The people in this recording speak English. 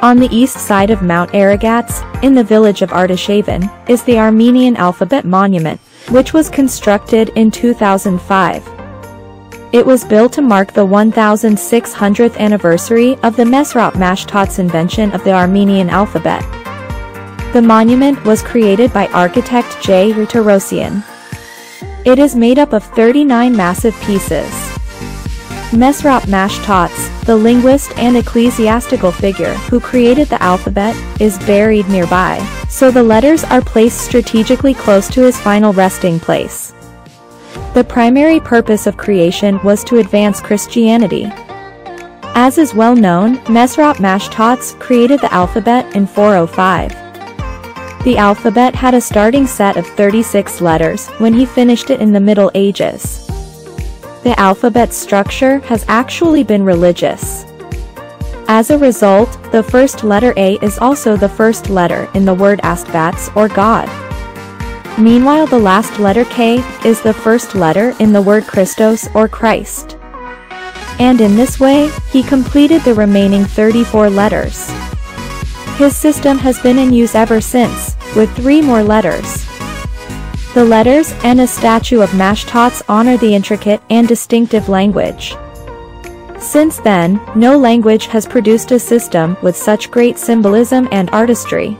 On the east side of Mount Aragats, in the village of Artashavan, is the Armenian Alphabet Monument, which was constructed in 2005. It was built to mark the 1600th anniversary of the Mesrop Mashtots invention of the Armenian alphabet. The monument was created by architect J. Torosyan. It is made up of 39 massive pieces. Mesrop Mashtots, the linguist and ecclesiastical figure who created the alphabet, is buried nearby, so the letters are placed strategically close to his final resting place. The primary purpose of creation was to advance Christianity. As is well known, Mesrop Mashtots created the alphabet in 405. The alphabet had a starting set of 36 letters when he finished it in the Middle Ages. The alphabet structure has actually been religious. As a result, the first letter A is also the first letter in the word Astvats or God. Meanwhile the last letter K is the first letter in the word Kristos or Christ. And in this way, he completed the remaining 34 letters. His system has been in use ever since, with three more letters. The letters and a statue of Mashtots honor the intricate and distinctive language. Since then, no language has produced a system with such great symbolism and artistry.